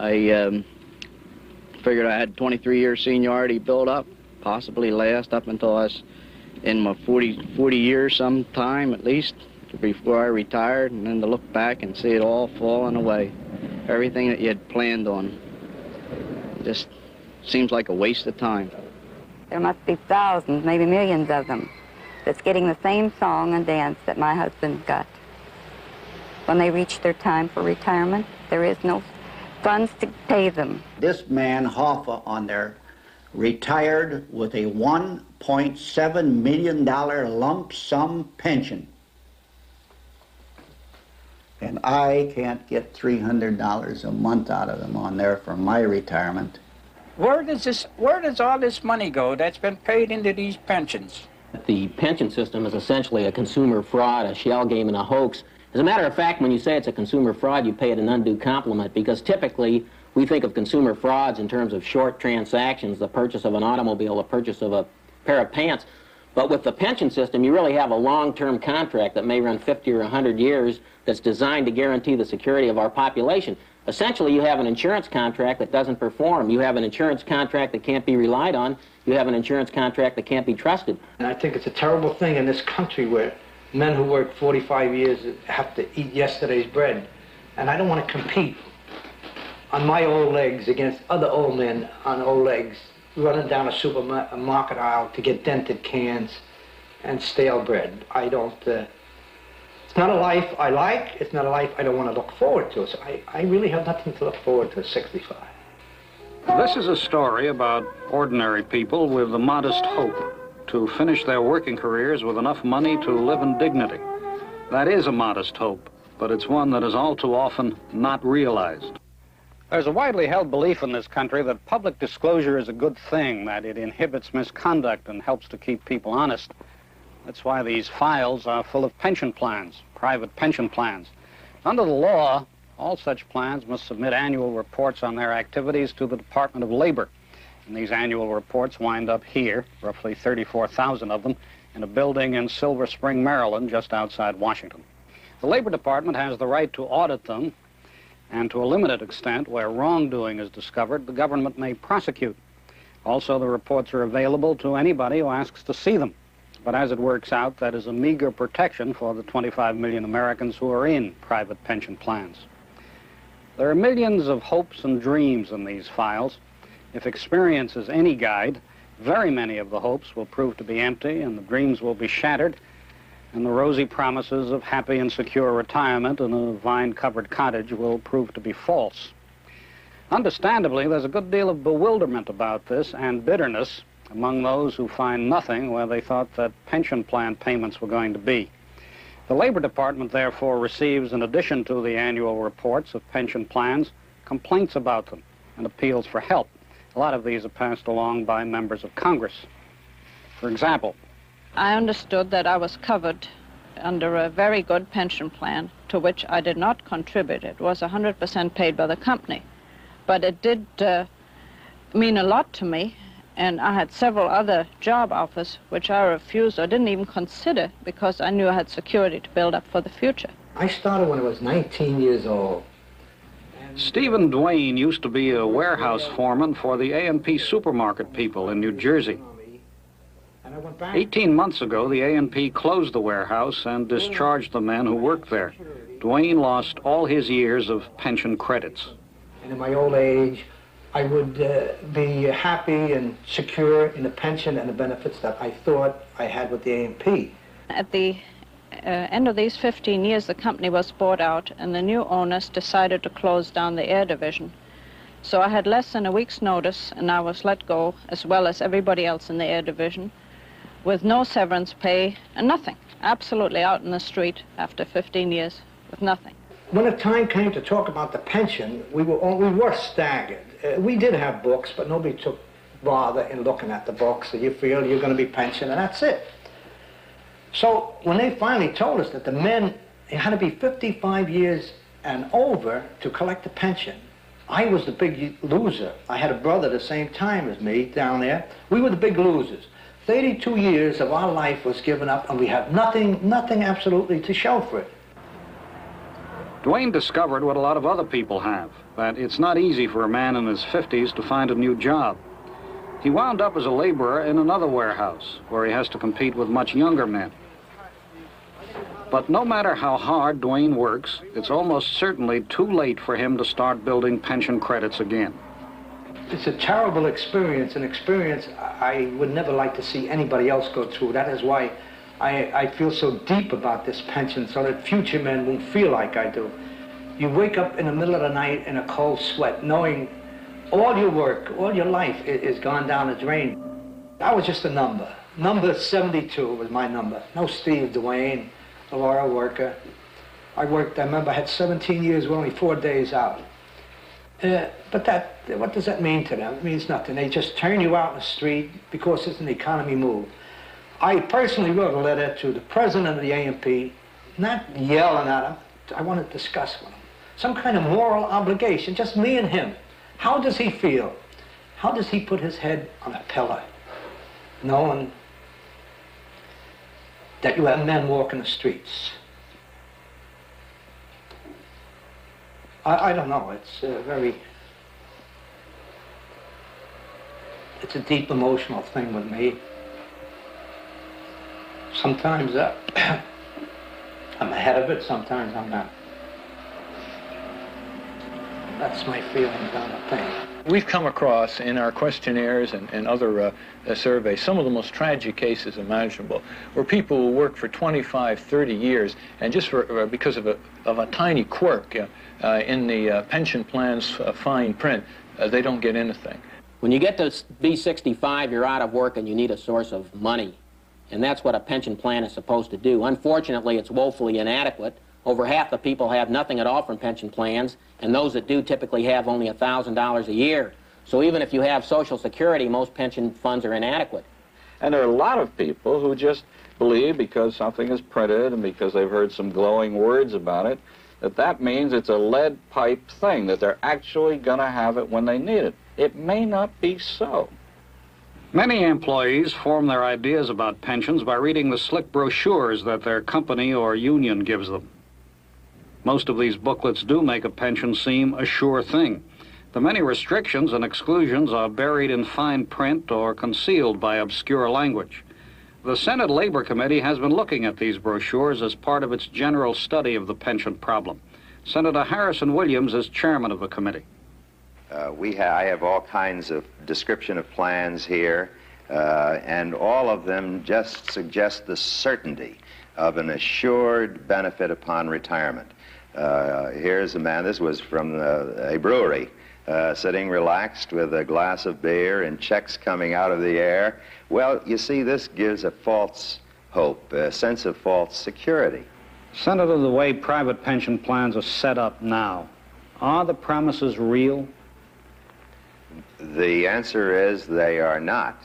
I um, figured I had 23 years seniority built up, possibly last up until I was in my 40, 40 years sometime at least before I retired, and then to look back and see it all falling away. Everything that you had planned on just seems like a waste of time. There must be thousands, maybe millions of them, that's getting the same song and dance that my husband got. When they reach their time for retirement, there is no funds to pay them. This man, Hoffa, on there, retired with a $1.7 million lump sum pension. And I can't get $300 a month out of them on there for my retirement. Where does this, where does all this money go that's been paid into these pensions? The pension system is essentially a consumer fraud, a shell game, and a hoax. As a matter of fact, when you say it's a consumer fraud, you pay it an undue compliment because typically we think of consumer frauds in terms of short transactions, the purchase of an automobile, the purchase of a pair of pants. But with the pension system, you really have a long-term contract that may run 50 or 100 years that's designed to guarantee the security of our population. Essentially, you have an insurance contract that doesn't perform. You have an insurance contract that can't be relied on. You have an insurance contract that can't be trusted. And I think it's a terrible thing in this country where men who work 45 years have to eat yesterday's bread. And I don't want to compete on my old legs against other old men on old legs running down a supermarket aisle to get dented cans and stale bread. I don't, uh, it's not a life I like, it's not a life I don't want to look forward to. So I, I really have nothing to look forward to at 65. This is a story about ordinary people with a modest hope to finish their working careers with enough money to live in dignity. That is a modest hope, but it's one that is all too often not realized. There's a widely held belief in this country that public disclosure is a good thing, that it inhibits misconduct and helps to keep people honest. That's why these files are full of pension plans, private pension plans. Under the law, all such plans must submit annual reports on their activities to the Department of Labor. And these annual reports wind up here, roughly 34,000 of them, in a building in Silver Spring, Maryland, just outside Washington. The Labor Department has the right to audit them and to a limited extent, where wrongdoing is discovered, the government may prosecute. Also, the reports are available to anybody who asks to see them. But as it works out, that is a meager protection for the 25 million Americans who are in private pension plans. There are millions of hopes and dreams in these files. If experience is any guide, very many of the hopes will prove to be empty and the dreams will be shattered and the rosy promises of happy and secure retirement in a vine-covered cottage will prove to be false. Understandably, there's a good deal of bewilderment about this and bitterness among those who find nothing where they thought that pension plan payments were going to be. The Labor Department, therefore, receives, in addition to the annual reports of pension plans, complaints about them and appeals for help. A lot of these are passed along by members of Congress. For example, I understood that I was covered under a very good pension plan to which I did not contribute. It was 100% paid by the company. But it did uh, mean a lot to me, and I had several other job offers which I refused or didn't even consider because I knew I had security to build up for the future. I started when I was 19 years old. Stephen Duane used to be a warehouse foreman for the A&P supermarket people in New Jersey. 18 months ago, the A&P closed the warehouse and discharged the men who worked there. Duane lost all his years of pension credits. And in my old age, I would uh, be happy and secure in the pension and the benefits that I thought I had with the A&P. At the end of these 15 years, the company was bought out, and the new owners decided to close down the air division. So I had less than a week's notice, and I was let go, as well as everybody else in the air division with no severance pay and nothing. Absolutely out in the street after 15 years with nothing. When the time came to talk about the pension, we were, we were staggered. Uh, we did have books, but nobody took bother in looking at the books. So you feel you're going to be pensioned, and that's it. So when they finally told us that the men had to be 55 years and over to collect the pension, I was the big loser. I had a brother the same time as me down there. We were the big losers. 32 years of our life was given up and we have nothing, nothing absolutely to show for it. Dwayne discovered what a lot of other people have, that it's not easy for a man in his 50s to find a new job. He wound up as a laborer in another warehouse, where he has to compete with much younger men. But no matter how hard Dwayne works, it's almost certainly too late for him to start building pension credits again. It's a terrible experience, an experience I would never like to see anybody else go through. That is why I, I feel so deep about this pension, so that future men won't feel like I do. You wake up in the middle of the night in a cold sweat, knowing all your work, all your life is, is gone down the drain. I was just a number. Number 72 was my number. No Steve Dwayne, Laura Worker. I worked, I remember I had 17 years with only four days out. Uh, but that, what does that mean to them? It means nothing. They just turn you out in the street because it's an economy move. I personally wrote a letter to the president of the A&P, not yelling at him. I want to discuss with him. Some kind of moral obligation, just me and him. How does he feel? How does he put his head on a pillow, knowing that you have men walking the streets? I, I don't know. It's uh, very. It's a deep emotional thing with me. Sometimes uh, I'm ahead of it, sometimes I'm not. That's my feelings on the thing. We've come across in our questionnaires and, and other uh, uh, surveys some of the most tragic cases imaginable, where people will work for 25, 30 years, and just for, uh, because of a, of a tiny quirk uh, uh, in the pension plan's fine print, they don't get anything. When you get to be 65, you're out of work and you need a source of money. And that's what a pension plan is supposed to do. Unfortunately, it's woefully inadequate. Over half the people have nothing at all from pension plans, and those that do typically have only $1,000 a year. So even if you have Social Security, most pension funds are inadequate. And there are a lot of people who just believe because something is printed and because they've heard some glowing words about it, that that means it's a lead pipe thing, that they're actually going to have it when they need it. It may not be so. Many employees form their ideas about pensions by reading the slick brochures that their company or union gives them. Most of these booklets do make a pension seem a sure thing. The many restrictions and exclusions are buried in fine print or concealed by obscure language. The Senate Labor Committee has been looking at these brochures as part of its general study of the pension problem. Senator Harrison Williams is chairman of the committee. Uh, we ha I have all kinds of description of plans here, uh, and all of them just suggest the certainty of an assured benefit upon retirement. Uh, here's a man, this was from the, a brewery, uh, sitting relaxed with a glass of beer and checks coming out of the air. Well, you see, this gives a false hope, a sense of false security. Senator, the way private pension plans are set up now, are the promises real? The answer is they are not.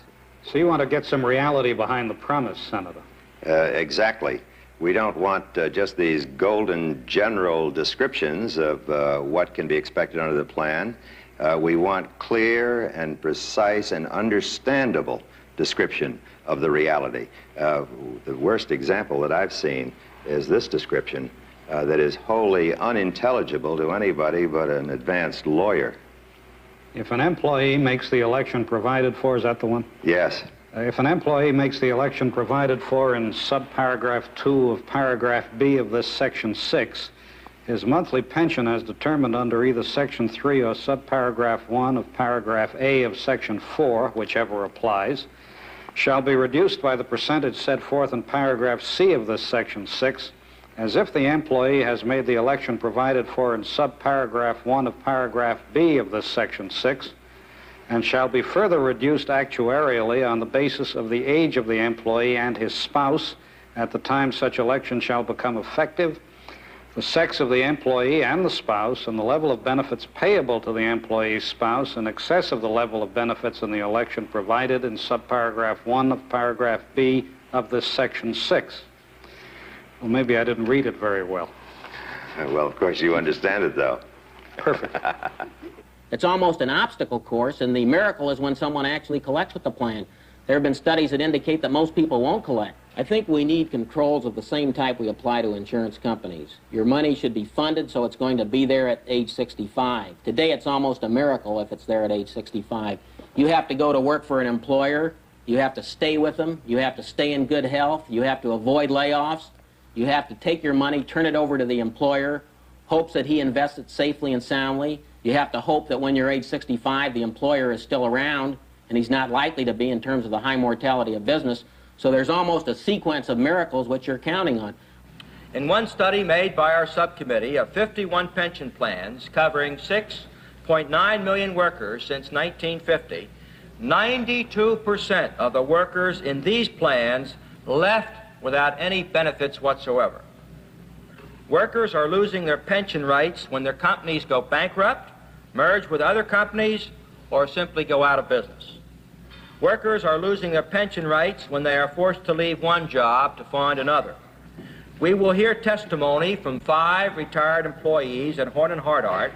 So you want to get some reality behind the promise, Senator? Uh, exactly. We don't want uh, just these golden general descriptions of uh, what can be expected under the plan. Uh, we want clear and precise and understandable description of the reality. Uh, the worst example that I've seen is this description uh, that is wholly unintelligible to anybody but an advanced lawyer. If an employee makes the election provided for, is that the one? Yes. Uh, if an employee makes the election provided for in subparagraph 2 of paragraph B of this section 6, his monthly pension as determined under either section 3 or subparagraph 1 of paragraph A of section 4, whichever applies, shall be reduced by the percentage set forth in paragraph C of this section 6 as if the employee has made the election provided for in subparagraph 1 of paragraph B of this section 6 and shall be further reduced actuarially on the basis of the age of the employee and his spouse at the time such election shall become effective, the sex of the employee and the spouse, and the level of benefits payable to the employee's spouse in excess of the level of benefits in the election provided in subparagraph 1 of paragraph B of this section 6. Well, maybe I didn't read it very well. Well, of course, you understand it, though. Perfect. It's almost an obstacle course, and the miracle is when someone actually collects with the plan. There have been studies that indicate that most people won't collect. I think we need controls of the same type we apply to insurance companies. Your money should be funded so it's going to be there at age 65. Today it's almost a miracle if it's there at age 65. You have to go to work for an employer, you have to stay with them, you have to stay in good health, you have to avoid layoffs, you have to take your money, turn it over to the employer, hopes that he invests it safely and soundly. You have to hope that when you're age 65, the employer is still around, and he's not likely to be in terms of the high mortality of business. So there's almost a sequence of miracles which you're counting on. In one study made by our subcommittee of 51 pension plans covering 6.9 million workers since 1950, 92% of the workers in these plans left without any benefits whatsoever. Workers are losing their pension rights when their companies go bankrupt, merge with other companies, or simply go out of business. Workers are losing their pension rights when they are forced to leave one job to find another. We will hear testimony from five retired employees at Horn and Hardart,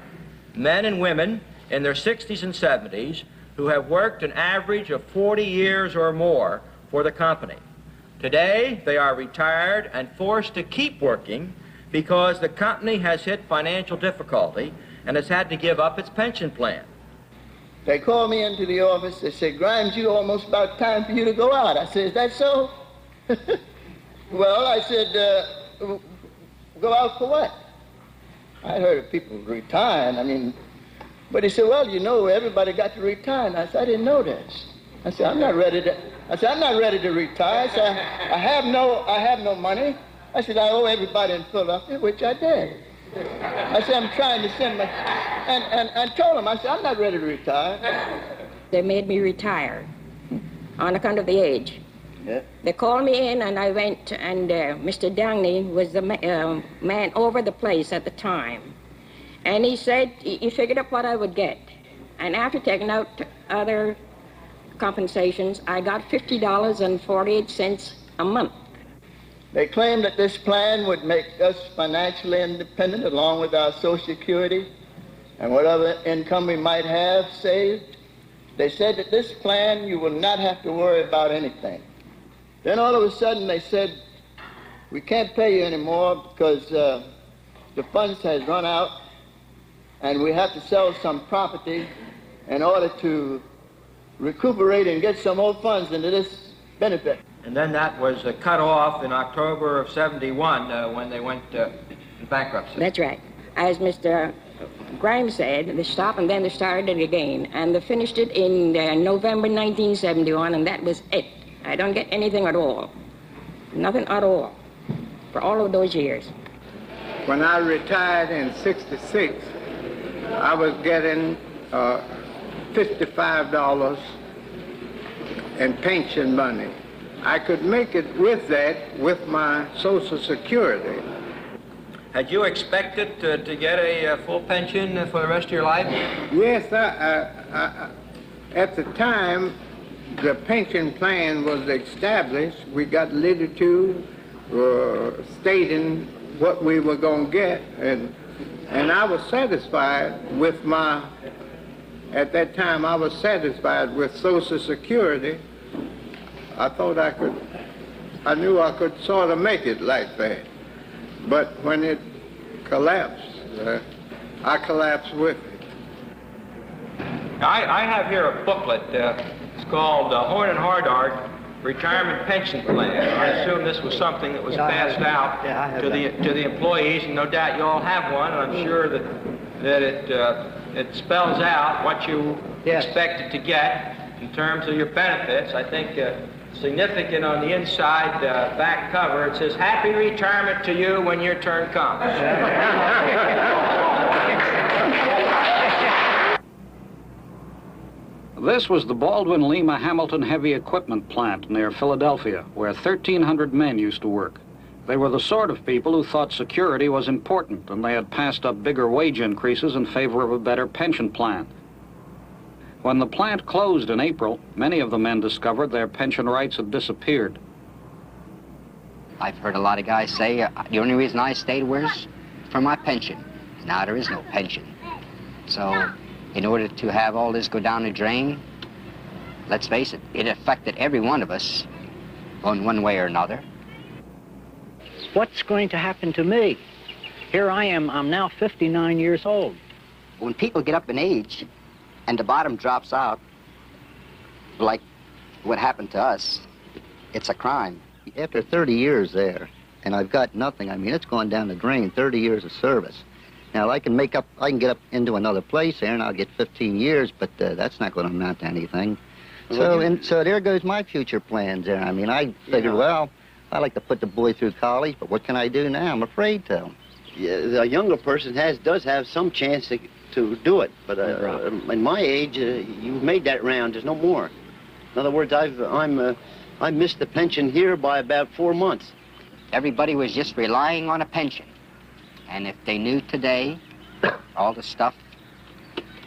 men and women in their 60s and 70s who have worked an average of 40 years or more for the company. Today, they are retired and forced to keep working because the company has hit financial difficulty and has had to give up its pension plan. They called me into the office. They said, Grimes, you almost about time for you to go out. I said, is that so? well, I said, uh, go out for what? I heard of people retiring. I mean, but he said, well, you know, everybody got to retire. And I said, I didn't know this. I said, I'm not ready to, I said, I'm not ready to retire. I said, I, have no, I have no money. I said, I owe everybody in Philadelphia, which I did. I said, I'm trying to send my, and, and, and told him, I said, I'm not ready to retire. They made me retire on account of the age. Yeah. They called me in and I went, and uh, Mr. Downey was the ma- uh, man over the place at the time. And he said, he he figured up what I would get. And after taking out other compensations, I got $50.48 a month. They claimed that this plan would make us financially independent along with our Social Security and whatever income we might have saved. They said that this plan, you will not have to worry about anything. Then all of a sudden they said, we can't pay you anymore because uh, the funds has run out and we have to sell some property in order to recuperate and get some more funds into this benefit. And then that was uh, cut off in October of 71 uh, when they went uh, bankruptcy. That's right. As Mr. Grimes said, they stopped and then they started it again. And they finished it in uh, November 1971, and that was it. I don't get anything at all. Nothing at all for all of those years. When I retired in 66, I was getting uh, $55 in pension money. I could make it with that with my Social Security. Had you expected to, to get a uh, full pension for the rest of your life? Yes, I, I, I, at the time the pension plan was established, we got literature uh, stating what we were going to get, and and I was satisfied with my. At that time, I was satisfied with Social Security. I thought I could. I knew I could sort of make it like that, but when it collapsed, uh, I collapsed with it. I, I have here a booklet. Uh, it's called uh, Horn and Hardart Retirement Pension Plan. I assume this was something that was Yeah, passed have- out yeah, I have to the to the employees, and no doubt you all have one. And I'm sure that that it uh, it spells out what you expected to get in terms of your benefits. I think. Uh, Significant on the inside uh, back cover, it says, Happy retirement to you when your turn comes. This was the Baldwin Lima Hamilton Heavy Equipment Plant near Philadelphia, where 1,300 men used to work. They were the sort of people who thought security was important, and they had passed up bigger wage increases in favor of a better pension plan. When the plant closed in April, many of the men discovered their pension rights had disappeared. I've heard a lot of guys say uh, the only reason I stayed was for my pension. Now there is no pension. So, in order to have all this go down the drain, let's face it, it affected every one of us in one way or another. what's going to happen to me? Here I am, I'm now 59 years old. When people get up in age and the bottom drops out, like what happened to us, it's a crime. After 30 years there, and I've got nothing, I mean, it's gone down the drain, 30 years of service. Now, I can make up, I can get up into another place there, and I'll get 15 years, but uh, that's not going to amount to anything. So, and so there goes my future plans there. I mean, I figured, well, I like to put the boy through college, but what can I do now? I'm afraid to. Yeah, a younger person has does have some chance to, to do it, but uh, in my age, uh, you've made that round. There's no more. In other words, I've I'm uh, I missed the pension here by about four months. Everybody was just relying on a pension. And if they knew today all the stuff,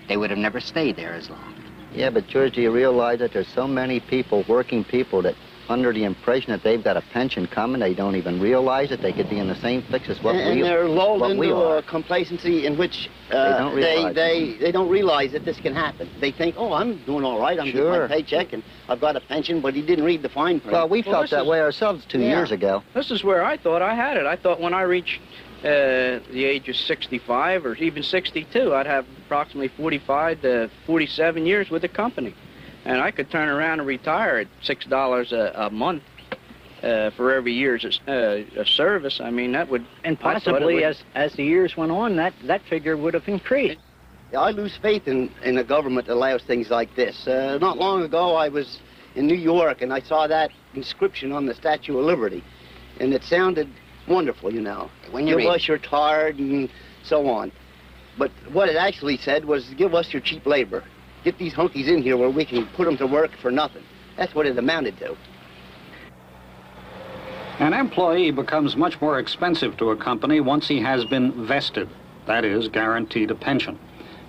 they would have never stayed there as long. Yeah, but George, do you realize that there's so many people, working people, that under the impression that they've got a pension coming, they don't even realize that they could be in the same fix as what and, we and they're lulled what we into a complacency in which They uh, don't they, realize they, they don't realize that this can happen. They think, oh, I'm doing all right. I'm getting Sure. my paycheck and I've got a pension, but he didn't read the fine print. Well, we felt that way ourselves two Yeah. years ago. This is where I thought I had it. I thought when I reached uh, the age of 65 or even 62, I'd have approximately 45 to 47 years with the company. And I could turn around and retire at $6 a, a month uh, for every year's uh, of service. I mean, that would... And I thought it possibly would- as, as the years went on, that, that figure would have increased. I lose faith in, in a government that allows things like this. Uh, not long ago, I was in New York and I saw that inscription on the Statue of Liberty, and it sounded wonderful, you know. When you give read- us your tired and so on. But what it actually said was, give us your cheap labor. Get these hunkies in here where we can put them to work for nothing. That's what it amounted to. An employee becomes much more expensive to a company once he has been vested, that is, guaranteed a pension.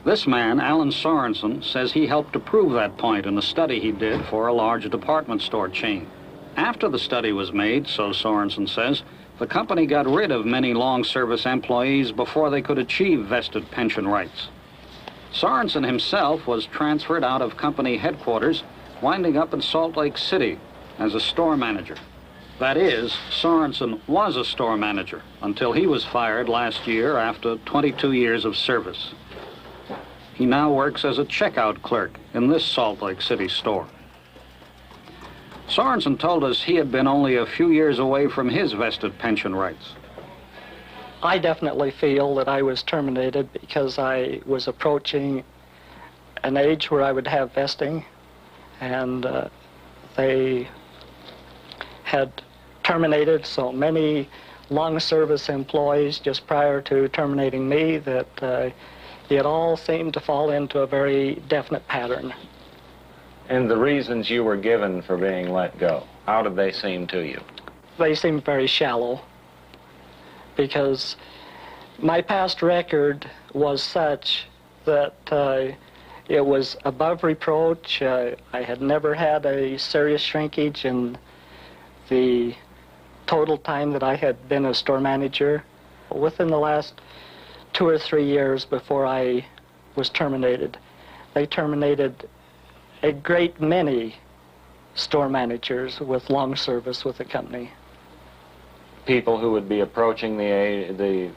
This man, Alan Sorensen, says he helped to prove that point in a study he did for a large department store chain. After the study was made, so Sorensen says, the company got rid of many long service employees before they could achieve vested pension rights. Sorensen himself was transferred out of company headquarters, winding up in Salt Lake City as a store manager. That is, Sorensen was a store manager until he was fired last year after 22 years of service. He now works as a checkout clerk in this Salt Lake City store. Sorensen told us he had been only a few years away from his vested pension rights. I definitely feel that I was terminated because I was approaching an age where I would have vesting, and uh, they had terminated so many long service employees just prior to terminating me that uh, it all seemed to fall into a very definite pattern. And the reasons you were given for being let go, how did they seem to you? They seemed very shallow because my past record was such that uh, it was above reproach. Uh, I had never had a serious shrinkage in the total time that I had been a store manager. Within the last two or three years before I was terminated, they terminated a great many store managers with long service with the company. People who would be approaching the a- the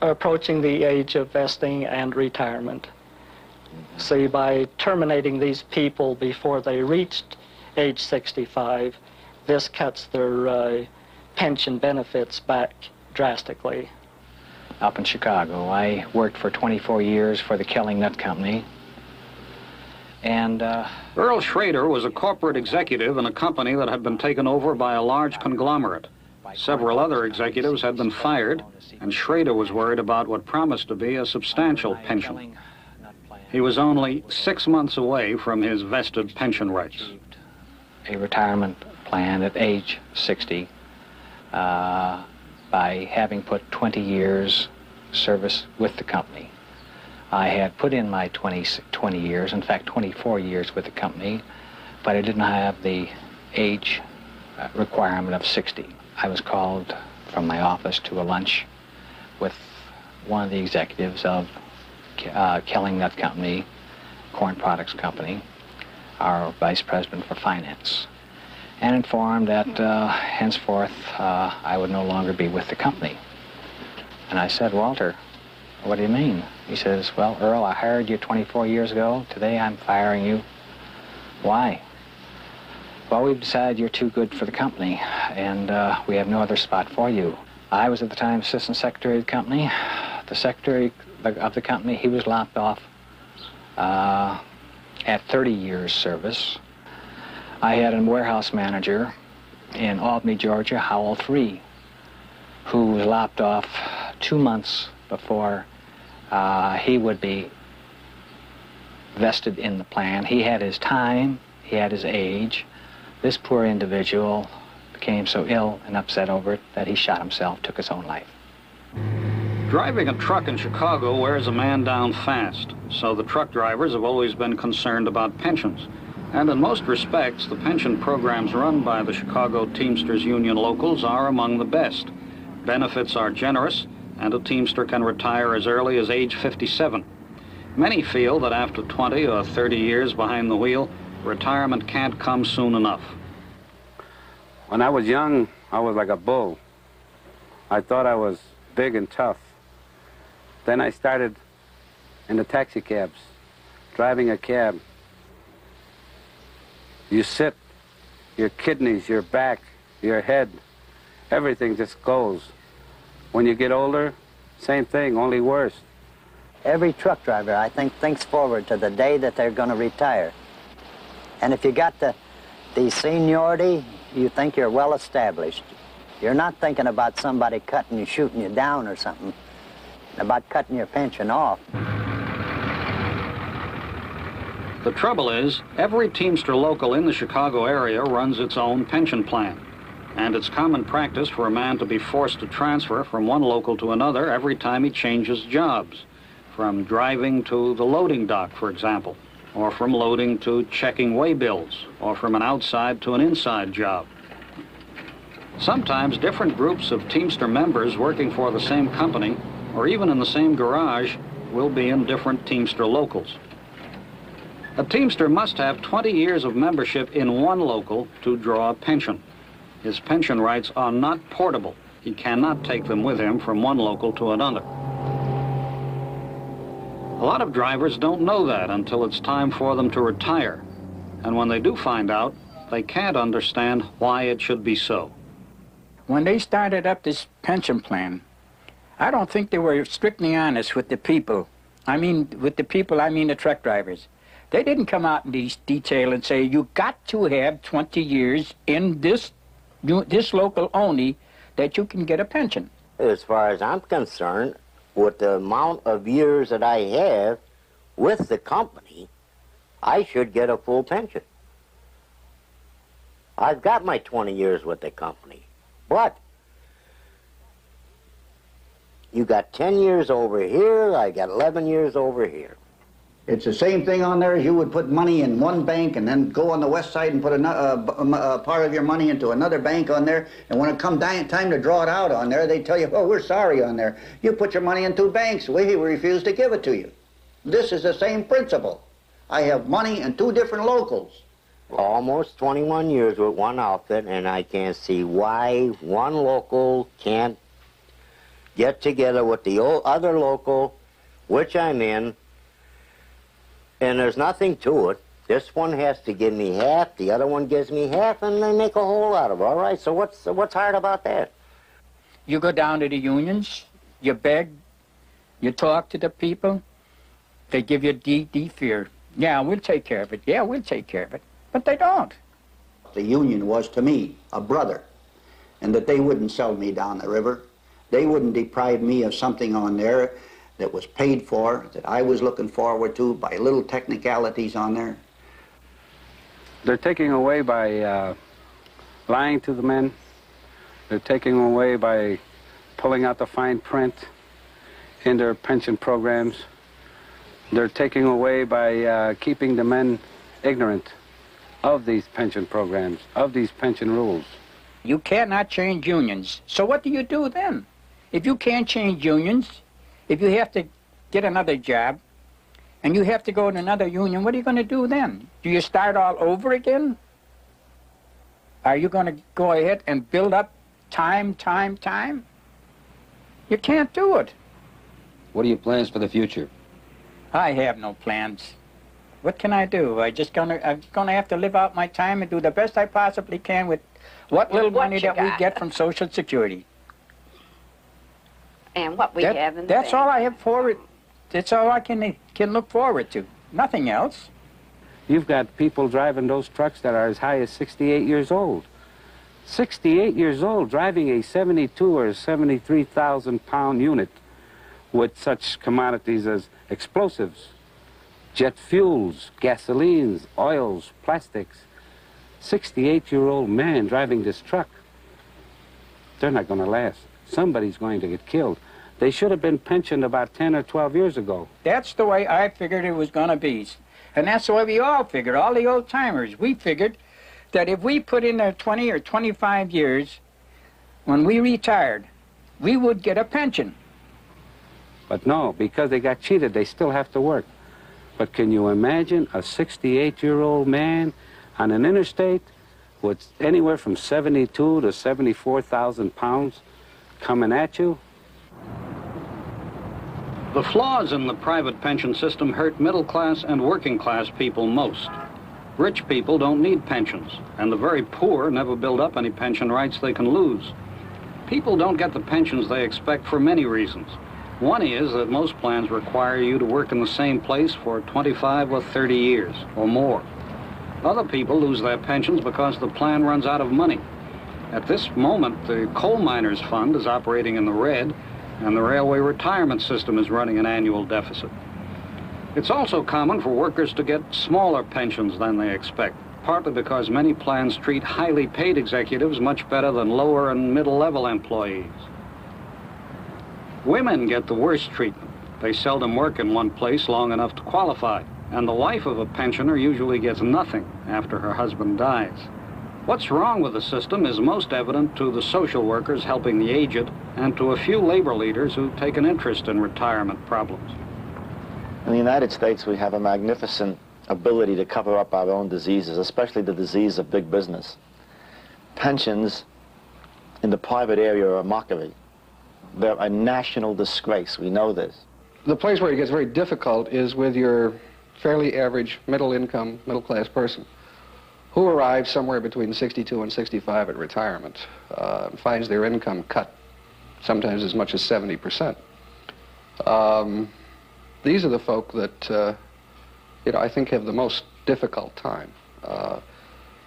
approaching the age of vesting and retirement. See, by terminating these people before they reached age 65, this cuts their uh, pension benefits back drastically. Up in Chicago, I worked for 24 years for the Kelling Nut Company. And uh, Earl Schrader was a corporate executive in a company that had been taken over by a large conglomerate. Several other executives had been fired, and Schrader was worried about what promised to be a substantial pension. He was only six months away from his vested pension rights. a retirement plan at age 60 uh, by having put 20 years service with the company. I had put in my 20, 20 years, in fact 24 years with the company, but I didn't have the age uh, requirement of 60. I was called from my office to a lunch with one of the executives of uh, Kelling Nut Company, Corn Products Company, our vice president for finance. and informed that uh, henceforth uh, I would no longer be with the company. And I said, Walter, what do you mean? He says, well, Earl, I hired you 24 years ago. Today I'm firing you. Why? Well, we've decided you're too good for the company, and uh, we have no other spot for you. I was at the time assistant secretary of the company. The secretary of the company, he was lopped off uh, at 30 years service. I had a warehouse manager in Albany, Georgia, Howell 3, who was lopped off two months before uh, he would be vested in the plan. He had his time, he had his age. This poor individual became so ill and upset over it that he shot himself, took his own life. Driving a truck in Chicago wears a man down fast, so the truck drivers have always been concerned about pensions. And in most respects, the pension programs run by the Chicago Teamsters Union locals are among the best. Benefits are generous, and a Teamster can retire as early as age 57. Many feel that after 20 or 30 years behind the wheel, retirement can't come soon enough. When I was young, I was like a bull. I thought I was big and tough. Then I started in the taxi cabs, driving a cab. You sit, your kidneys, your back, your head, everything just goes. When you get older, same thing, only worse. Every truck driver, I think, thinks forward to the day that they're going to retire. And if you got the, the seniority, you think you're well established. You're not thinking about somebody cutting you, shooting you down or something, about cutting your pension off. The trouble is, every Teamster local in the Chicago area runs its own pension plan. And it's common practice for a man to be forced to transfer from one local to another every time he changes jobs from driving to the loading dock, for example, or from loading to checking way bills, or from an outside to an inside job. Sometimes different groups of Teamster members working for the same company, or even in the same garage, will be in different Teamster locals. A Teamster must have 20 years of membership in one local to draw a pension. His pension rights are not portable. He cannot take them with him from one local to another. A lot of drivers don't know that until it's time for them to retire. And when they do find out, they can't understand why it should be so. When they started up this pension plan, I don't think they were strictly honest with the people. I mean, with the people, I mean the truck drivers. They didn't come out in these detail and say, you got to have 20 years in this, this local only that you can get a pension. As far as I'm concerned, with the amount of years that I have with the company, I should get a full pension. I've got my 20 years with the company. But you got 10 years over here, I got 11 years over here. It's the same thing on there you would put money in one bank and then go on the west side and put a uh, uh, part of your money into another bank on there. And when it come time to draw it out on there, they tell you, oh, we're sorry on there. You put your money in two banks. We refuse to give it to you. This is the same principle. I have money in two different locals. Almost 21 years with one outfit, and I can't see why one local can't get together with the other local, which I'm in, and there's nothing to it. This one has to give me half, the other one gives me half, and they make a whole out of it. All right, so what's, what's hard about that? You go down to the unions, you beg, you talk to the people, they give you D, D fear. Yeah, we'll take care of it. Yeah, we'll take care of it. But they don't. The union was to me a brother, and that they wouldn't sell me down the river. They wouldn't deprive me of something on there that was paid for, that I was looking forward to by little technicalities on there. They're taking away by uh, lying to the men. They're taking away by pulling out the fine print in their pension programs. They're taking away by uh, keeping the men ignorant of these pension programs, of these pension rules. You cannot change unions. So what do you do then? If you can't change unions, if you have to get another job and you have to go to another union, what are you going to do then? Do you start all over again? Are you going to go ahead and build up time, time, time? You can't do it. What are your plans for the future? I have no plans. What can I do? I just gonna I'm gonna have to live out my time and do the best I possibly can with what little what money you that we get from Social Security. And what we That- have in the that's bank. all I have forward. That's all I can can look forward to. Nothing else. You've got people driving those trucks that are as high as 68 years old. 68 years old driving a 72 or 73,000 pound unit with such commodities as explosives, jet fuels, gasolines, oils, plastics. 68 year old man driving this truck. They're not going to last. Somebody's going to get killed. They should have been pensioned about 10 or 12 years ago. That's the way I figured it was going to be. And that's the way we all figured, all the old timers. We figured that if we put in there 20 or 25 years, when we retired, we would get a pension. But no, because they got cheated, they still have to work. But can you imagine a 68 year old man on an interstate with anywhere from 72 to 74,000 pounds coming at you? The flaws in the private pension system hurt middle class and working class people most. Rich people don't need pensions, and the very poor never build up any pension rights they can lose. People don't get the pensions they expect for many reasons. One is that most plans require you to work in the same place for 25 or 30 years or more. Other people lose their pensions because the plan runs out of money. At this moment, the Coal Miners Fund is operating in the red, and the railway retirement system is running an annual deficit. It's also common for workers to get smaller pensions than they expect, partly because many plans treat highly paid executives much better than lower and middle level employees. Women get the worst treatment. They seldom work in one place long enough to qualify, and the wife of a pensioner usually gets nothing after her husband dies. What's wrong with the system is most evident to the social workers helping the aged and to a few labor leaders who take an interest in retirement problems. In the United States, we have a magnificent ability to cover up our own diseases, especially the disease of big business. Pensions in the private area are a mockery. They're a national disgrace. We know this. The place where it gets very difficult is with your fairly average middle income, middle class person who arrives somewhere between 62 and 65 at retirement uh, finds their income cut sometimes as much as 70%. Um, these are the folk that, uh, you know, I think have the most difficult time. Uh,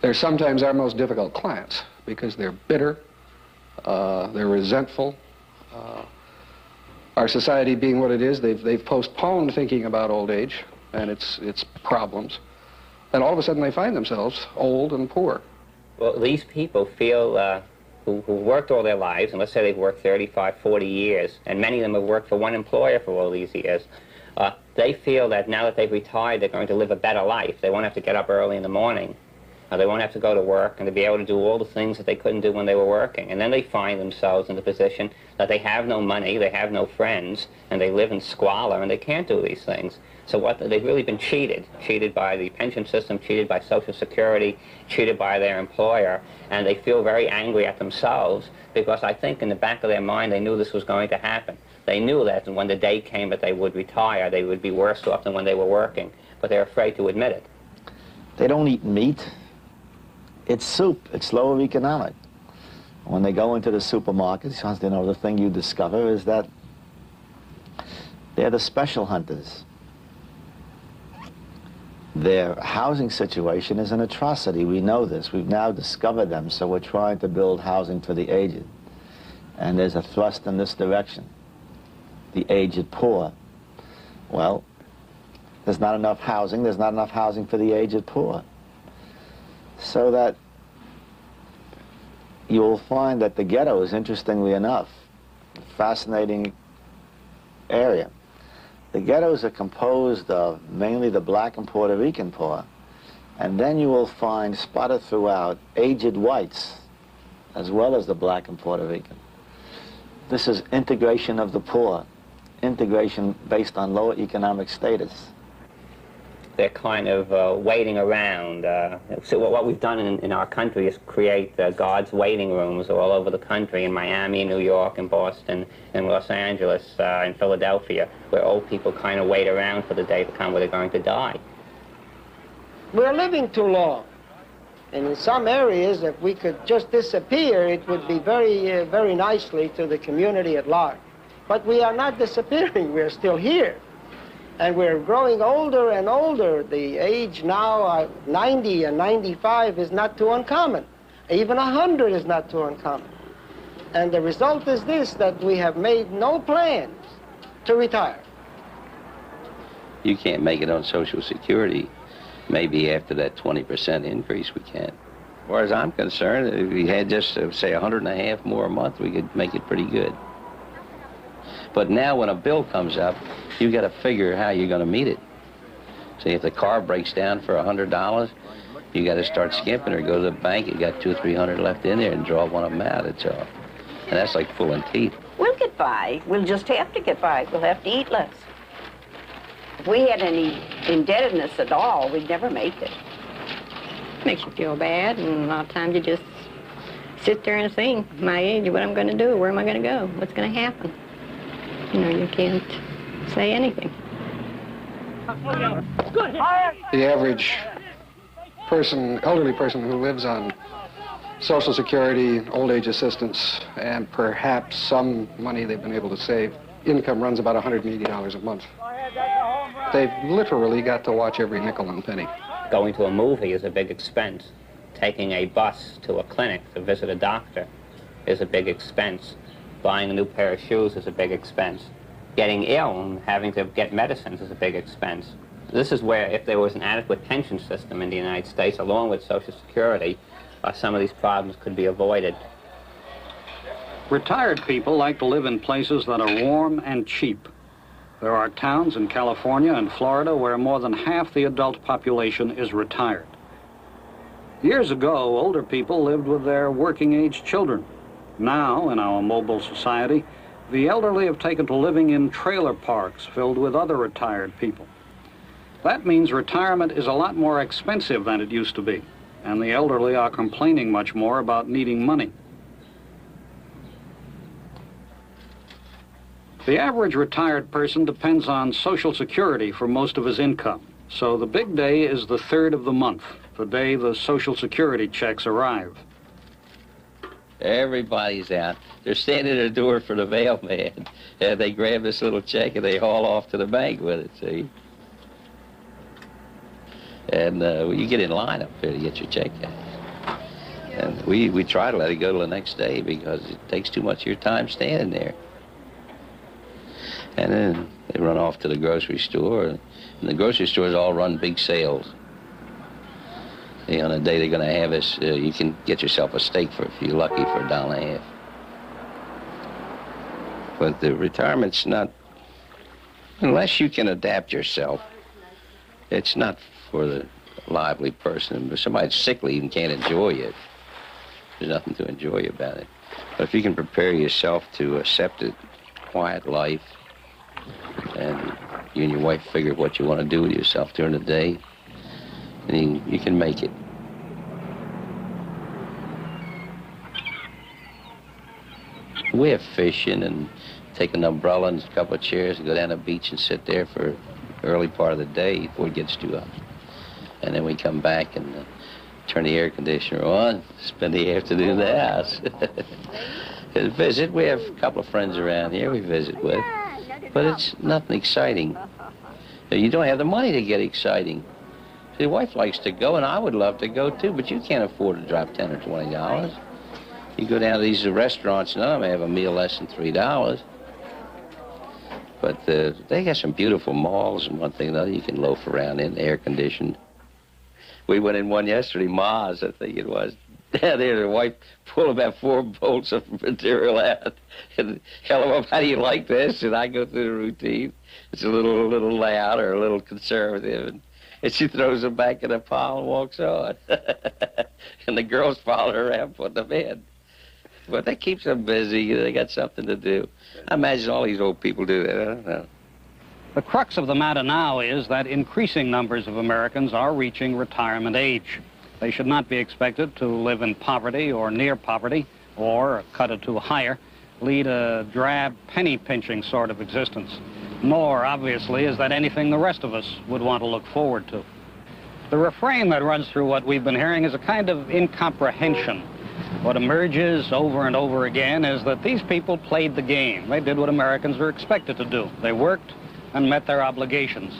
they're sometimes our most difficult clients because they're bitter, uh, they're resentful. Uh, our society being what it is, they've, they've postponed thinking about old age and its, its problems. And all of a sudden they find themselves old and poor. Well, these people feel, uh, who, who worked all their lives, and let's say they've worked 35, 40 years, and many of them have worked for one employer for all these years, uh, they feel that now that they've retired, they're going to live a better life. They won't have to get up early in the morning. Uh, they won't have to go to work and to be able to do all the things that they couldn't do when they were working. And then they find themselves in the position that they have no money, they have no friends, and they live in squalor, and they can't do these things. So what they've really been cheated, cheated by the pension system, cheated by Social Security, cheated by their employer, and they feel very angry at themselves because I think in the back of their mind they knew this was going to happen. They knew that when the day came that they would retire, they would be worse off than when they were working, but they're afraid to admit it. They don't eat meat. It's soup. It's lower economic. When they go into the supermarkets, you know, the thing you discover is that they're the special hunters. Their housing situation is an atrocity. We know this. We've now discovered them, so we're trying to build housing for the aged. And there's a thrust in this direction. The aged poor. Well, there's not enough housing. There's not enough housing for the aged poor. So that you'll find that the ghetto is, interestingly enough, a fascinating area. The ghettos are composed of mainly the black and Puerto Rican poor, and then you will find spotted throughout aged whites, as well as the black and Puerto Rican. This is integration of the poor, integration based on lower economic status. They're kind of uh, waiting around. Uh, so what we've done in, in our country is create uh, God's waiting rooms all over the country, in Miami, New York, and Boston, and Los Angeles, uh, and Philadelphia, where old people kind of wait around for the day to come where they're going to die. We're living too long. And in some areas, if we could just disappear, it would be very, uh, very nicely to the community at large. But we are not disappearing. We're still here. And we're growing older and older. The age now, uh, 90 and 95 is not too uncommon. Even 100 is not too uncommon. And the result is this, that we have made no plans to retire. You can't make it on Social Security. Maybe after that 20% increase, we can. As far as I'm concerned, if we had just, uh, say, a hundred and a half more a month, we could make it pretty good. But now when a bill comes up, you got to figure how you're going to meet it. See, if the car breaks down for a $100, you got to start skimping or go to the bank. You got two or three hundred left in there and draw one of them out. It's all. And that's like pulling teeth. We'll get by. We'll just have to get by. We'll have to eat less. If we had any indebtedness at all, we'd never make it. Makes you feel bad, and a lot of times you just sit there and think, my age, what I'm going to do, where am I going to go, what's going to happen. You know, you can't say anything. The average person, elderly person who lives on Social Security, old age assistance, and perhaps some money they've been able to save, income runs about $180 a month. They've literally got to watch every nickel and penny. Going to a movie is a big expense. Taking a bus to a clinic to visit a doctor is a big expense. Buying a new pair of shoes is a big expense. Getting ill and having to get medicines is a big expense. This is where, if there was an adequate pension system in the United States, along with Social Security, uh, some of these problems could be avoided. Retired people like to live in places that are warm and cheap. There are towns in California and Florida where more than half the adult population is retired. Years ago, older people lived with their working-age children. Now, in our mobile society, the elderly have taken to living in trailer parks filled with other retired people. That means retirement is a lot more expensive than it used to be, and the elderly are complaining much more about needing money. The average retired person depends on Social Security for most of his income, so the big day is the third of the month, the day the Social Security checks arrive. Everybody's out. They're standing at the door for the mailman. And they grab this little check and they haul off to the bank with it, see? And uh, you get in line up there to get your check. And we, we try to let it go till the next day because it takes too much of your time standing there. And then they run off to the grocery store. And the grocery stores all run big sales. You know, on the day they're going to have us, uh, you can get yourself a steak for, if you're lucky, for a dollar and a half. But the retirement's not, unless you can adapt yourself, it's not for the lively person. If somebody's sickly and can't enjoy it, there's nothing to enjoy about it. But if you can prepare yourself to accept a quiet life, and you and your wife figure what you want to do with yourself during the day, then you, you can make it. We're fishing and take an umbrella and a couple of chairs and go down the beach and sit there for early part of the day before it gets too hot. And then we come back and uh, turn the air conditioner on, spend the afternoon in the house. And visit, we have a couple of friends around here we visit with, but it's nothing exciting. You don't have the money to get exciting. See, wife likes to go, and I would love to go too, but you can't afford to drop 10 or $20. You go down to these restaurants, none of them have a meal less than $3. But uh, they got some beautiful malls and one thing another you can loaf around in, air conditioned. We went in one yesterday, Maz, I think it was. Down there, the wife pulled about four bolts of material out. And hello, how do you like this? And I go through the routine. It's a little, a little loud or a little conservative. And, and she throws them back in a pile and walks on. and the girls follow her around, putting them in. But that keeps them busy. They got something to do. I imagine all these old people do that. I don't know. The crux of the matter now is that increasing numbers of Americans are reaching retirement age. They should not be expected to live in poverty or near poverty, or, cut it to higher, lead a drab penny pinching sort of existence. Nor, obviously, is that anything the rest of us would want to look forward to. The refrain that runs through what we've been hearing is a kind of incomprehension. What emerges over and over again is that these people played the game. They did what Americans were expected to do. They worked and met their obligations.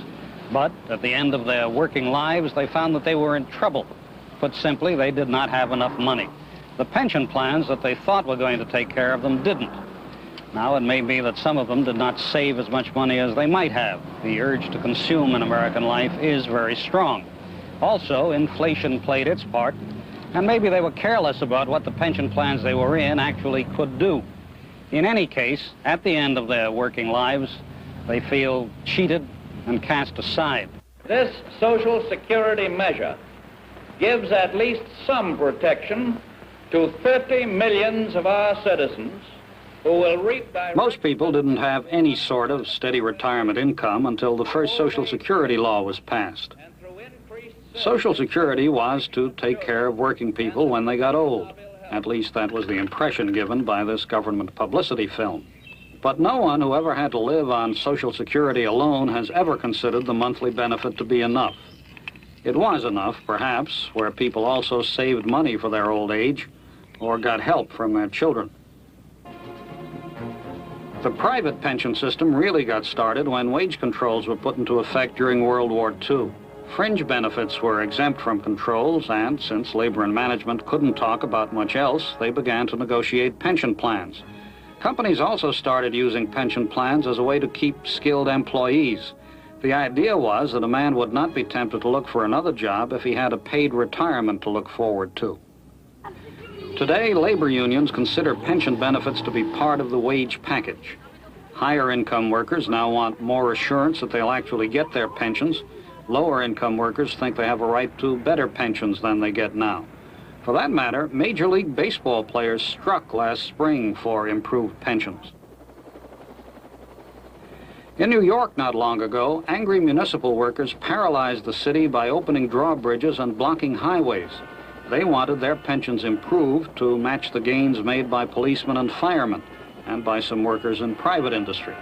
But at the end of their working lives, they found that they were in trouble. Put simply, they did not have enough money. The pension plans that they thought were going to take care of them didn't. Now, it may be that some of them did not save as much money as they might have. The urge to consume in American life is very strong. Also, inflation played its part, and maybe they were careless about what the pension plans they were in actually could do. In any case, at the end of their working lives, they feel cheated and cast aside. This Social Security measure gives at least some protection to 30 millions of our citizens Most people didn't have any sort of steady retirement income until the first Social Security law was passed. Social Security was to take care of working people when they got old. At least that was the impression given by this government publicity film. But no one who ever had to live on Social Security alone has ever considered the monthly benefit to be enough. It was enough, perhaps, where people also saved money for their old age or got help from their children. The private pension system really got started when wage controls were put into effect during World War II. Fringe benefits were exempt from controls, and since labor and management couldn't talk about much else, they began to negotiate pension plans. Companies also started using pension plans as a way to keep skilled employees. The idea was that a man would not be tempted to look for another job if he had a paid retirement to look forward to. Today, labor unions consider pension benefits to be part of the wage package. Higher income workers now want more assurance that they'll actually get their pensions. Lower income workers think they have a right to better pensions than they get now. For that matter, Major League Baseball players struck last spring for improved pensions. In New York not long ago, angry municipal workers paralyzed the city by opening drawbridges and blocking highways. They wanted their pensions improved to match the gains made by policemen and firemen and by some workers in private industry.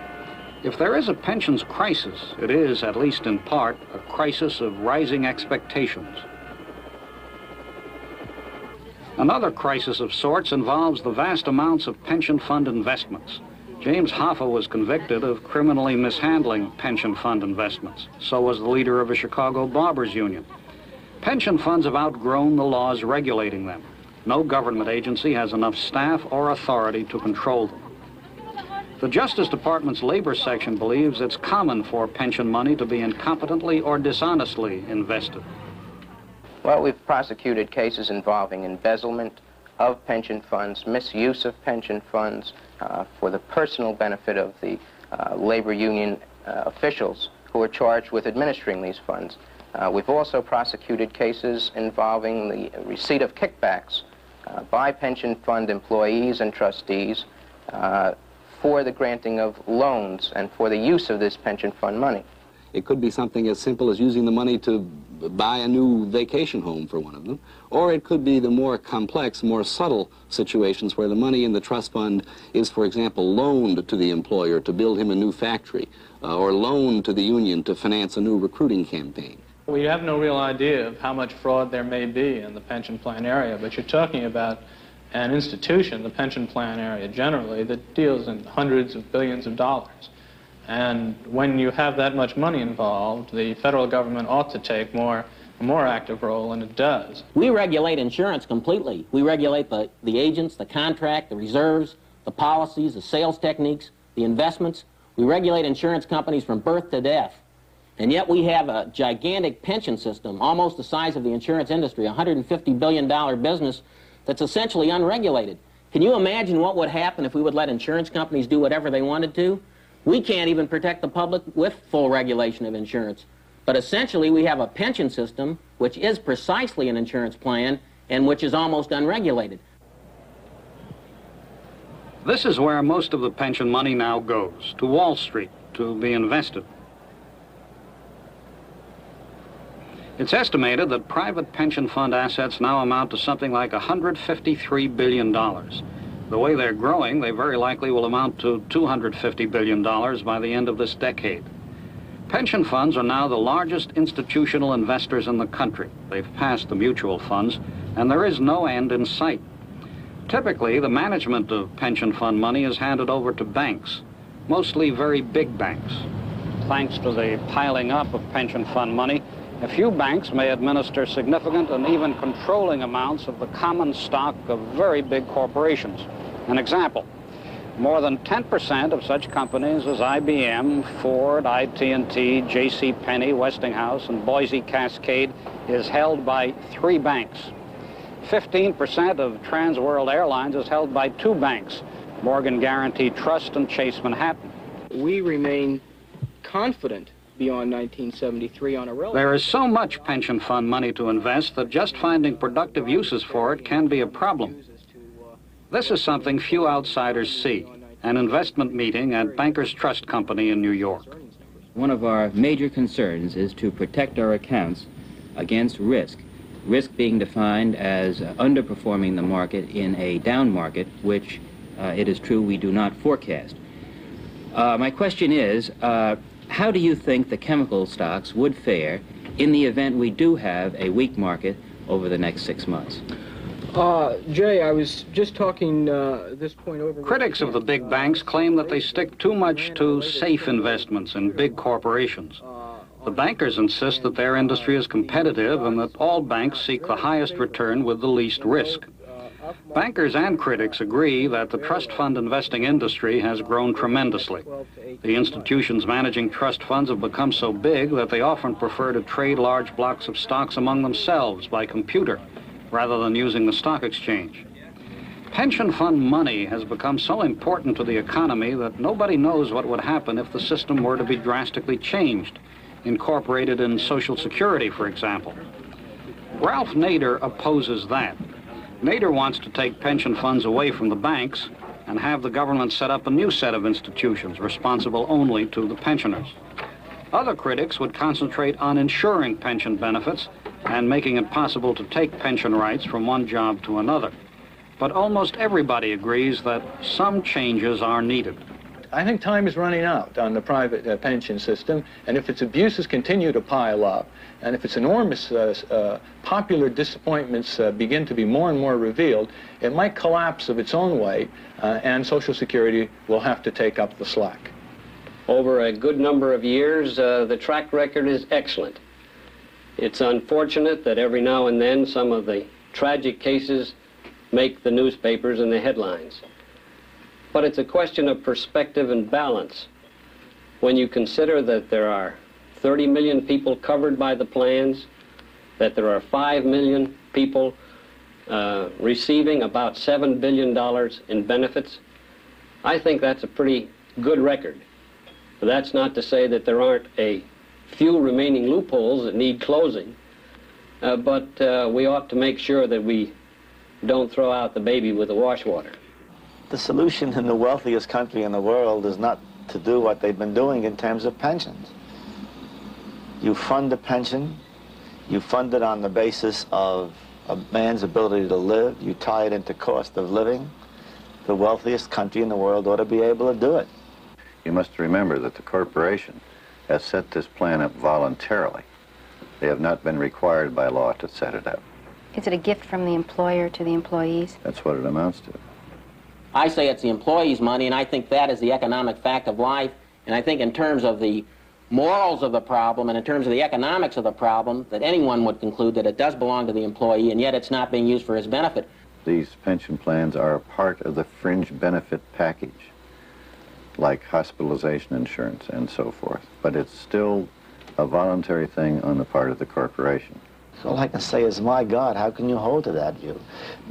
If there is a pensions crisis, it is, at least in part, a crisis of rising expectations. Another crisis of sorts involves the vast amounts of pension fund investments. James Hoffa was convicted of criminally mishandling pension fund investments. So was the leader of a Chicago barbers union. Pension funds have outgrown the laws regulating them. No government agency has enough staff or authority to control them. The Justice Department's labor section believes it's common for pension money to be incompetently or dishonestly invested. Well, we've prosecuted cases involving embezzlement of pension funds, misuse of pension funds uh, for the personal benefit of the uh, labor union uh, officials who are charged with administering these funds. Uh, we've also prosecuted cases involving the receipt of kickbacks uh, by pension fund employees and trustees uh, for the granting of loans and for the use of this pension fund money. It could be something as simple as using the money to buy a new vacation home for one of them, or it could be the more complex, more subtle situations where the money in the trust fund is, for example, loaned to the employer to build him a new factory, uh, or loaned to the union to finance a new recruiting campaign. We have no real idea of how much fraud there may be in the pension plan area, but you're talking about an institution, the pension plan area generally, that deals in hundreds of billions of dollars. And when you have that much money involved, the federal government ought to take more, a more active role, and it does. We regulate insurance completely. We regulate the, the agents, the contract, the reserves, the policies, the sales techniques, the investments. We regulate insurance companies from birth to death. And yet we have a gigantic pension system, almost the size of the insurance industry, a $150 billion business that's essentially unregulated. Can you imagine what would happen if we would let insurance companies do whatever they wanted to? We can't even protect the public with full regulation of insurance. But essentially, we have a pension system which is precisely an insurance plan and which is almost unregulated. This is where most of the pension money now goes, to Wall Street, to be invested. It's estimated that private pension fund assets now amount to something like $153 billion. The way they're growing, they very likely will amount to $250 billion by the end of this decade. Pension funds are now the largest institutional investors in the country. They've passed the mutual funds, and there is no end in sight. Typically, the management of pension fund money is handed over to banks, mostly very big banks. Thanks to the piling up of pension fund money, a few banks may administer significant and even controlling amounts of the common stock of very big corporations. An example, more than 10% of such companies as IBM, Ford, IT&T, J.C. Penney, Westinghouse, and Boise Cascade is held by three banks. 15% of Trans World Airlines is held by two banks, Morgan Guaranty Trust and Chase Manhattan. We remain confident beyond 1973 on a relative. There is so much pension fund money to invest that just finding productive uses for it can be a problem. This is something few outsiders see, an investment meeting at Bankers Trust Company in New York. One of our major concerns is to protect our accounts against risk. Risk being defined as uh, underperforming the market in a down market, which uh, it is true we do not forecast. Uh, my question is, uh, how do you think the chemical stocks would fare in the event we do have a weak market over the next six months? Uh, Jay, I was just talking uh, this point over. Critics of the big banks claim that they stick too much to safe investments in big corporations. The bankers insist that their industry is competitive and that all banks seek the highest return with the least risk. Bankers and critics agree that the trust fund investing industry has grown tremendously. The institutions managing trust funds have become so big that they often prefer to trade large blocks of stocks among themselves by computer rather than using the stock exchange. Pension fund money has become so important to the economy that nobody knows what would happen if the system were to be drastically changed, incorporated in Social Security, for example. Ralph Nader opposes that. Nader wants to take pension funds away from the banks and have the government set up a new set of institutions responsible only to the pensioners. Other critics would concentrate on insuring pension benefits and making it possible to take pension rights from one job to another. But almost everybody agrees that some changes are needed. I think time is running out on the private uh, pension system, and if its abuses continue to pile up, and if its enormous uh, uh, popular disappointments uh, begin to be more and more revealed, it might collapse of its own weight, uh, and Social Security will have to take up the slack. Over a good number of years, the track record is excellent. It's unfortunate that every now and then some of the tragic cases make the newspapers and the headlines. But it's a question of perspective and balance. When you consider that there are 30 million people covered by the plans, that there are 5 million people uh, receiving about $7 billion in benefits, I think that's a pretty good record. That's not to say that there aren't a few remaining loopholes that need closing, uh, but uh, we ought to make sure that we don't throw out the baby with the washwater. The solution in the wealthiest country in the world is not to do what they've been doing in terms of pensions. You fund a pension, you fund it on the basis of a man's ability to live, you tie it into cost of living. The wealthiest country in the world ought to be able to do it. You must remember that the corporation has set this plan up voluntarily. They have not been required by law to set it up. Is it a gift from the employer to the employees? That's what it amounts to. I say it's the employees' money, and I think that is the economic fact of life. And I think in terms of the morals of the problem and in terms of the economics of the problem, that anyone would conclude that it does belong to the employee, and yet it's not being used for his benefit. These pension plans are a part of the fringe benefit package, like hospitalization insurance and so forth. But it's still a voluntary thing on the part of the corporation. All I can say is, my God, how can you hold to that view?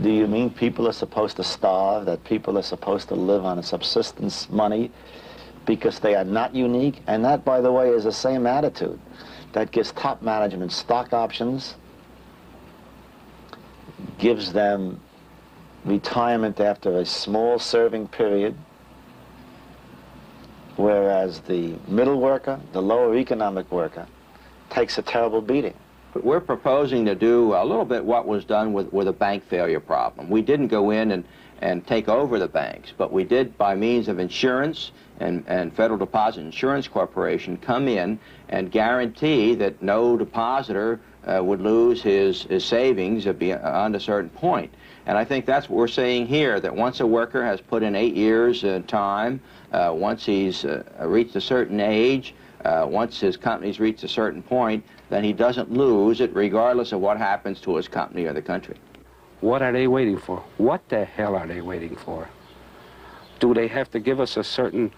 Do you mean people are supposed to starve, that people are supposed to live on a subsistence money because they are not unique? And that, by the way, is the same attitude that gives top management stock options, gives them retirement after a small serving period, whereas the middle worker, the lower economic worker, takes a terrible beating. We're proposing to do a little bit what was done with, with a bank failure problem. We didn't go in and, and take over the banks, but we did by means of insurance and, and Federal Deposit Insurance Corporation come in and guarantee that no depositor uh, would lose his, his savings beyond a certain point. And I think that's what we're saying here, that once a worker has put in eight years uh, time, uh, once he's uh, reached a certain age, uh, once his company's reached a certain point, then he doesn't lose it regardless of what happens to his company or the country. What are they waiting for? What the hell are they waiting for? Do they have to give us a certain,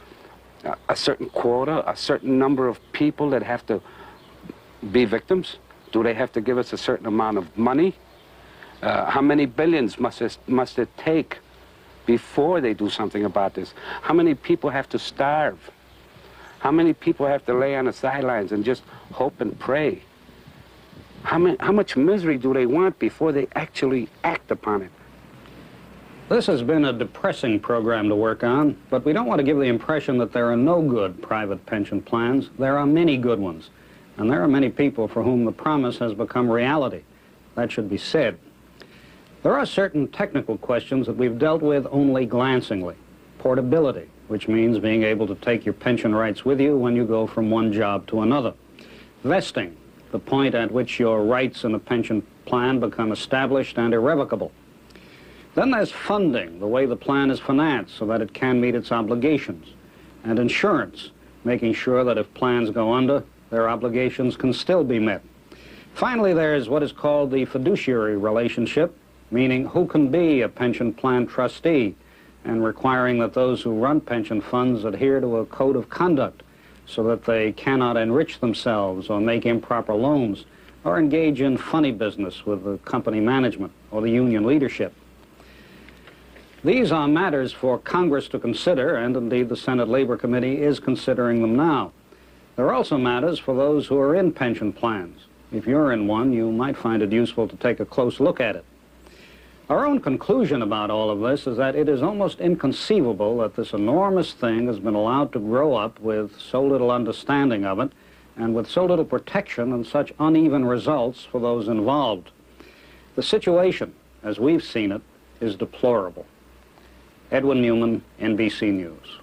a certain quota, a certain number of people that have to be victims? Do they have to give us a certain amount of money? Uh, how many billions must it, must it take before they do something about this? How many people have to starve? How many people have to lay on the sidelines and just hope and pray? How, many, how much misery do they want before they actually act upon it? This has been a depressing program to work on, but we don't want to give the impression that there are no good private pension plans. There are many good ones, and there are many people for whom the promise has become reality. That should be said. There are certain technical questions that we've dealt with only glancingly. Portability, which means being able to take your pension rights with you when you go from one job to another. Vesting, the point at which your rights in a pension plan become established and irrevocable. Then there's funding, the way the plan is financed so that it can meet its obligations. And insurance, making sure that if plans go under, their obligations can still be met. Finally, there's what is called the fiduciary relationship, meaning who can be a pension plan trustee, and requiring that those who run pension funds adhere to a code of conduct so that they cannot enrich themselves or make improper loans or engage in funny business with the company management or the union leadership. These are matters for Congress to consider, and indeed the Senate Labor Committee is considering them now. There are also matters for those who are in pension plans. If you're in one, you might find it useful to take a close look at it. Our own conclusion about all of this is that it is almost inconceivable that this enormous thing has been allowed to grow up with so little understanding of it and with so little protection and such uneven results for those involved. The situation, as we've seen it, is deplorable. Edwin Newman, NBC News.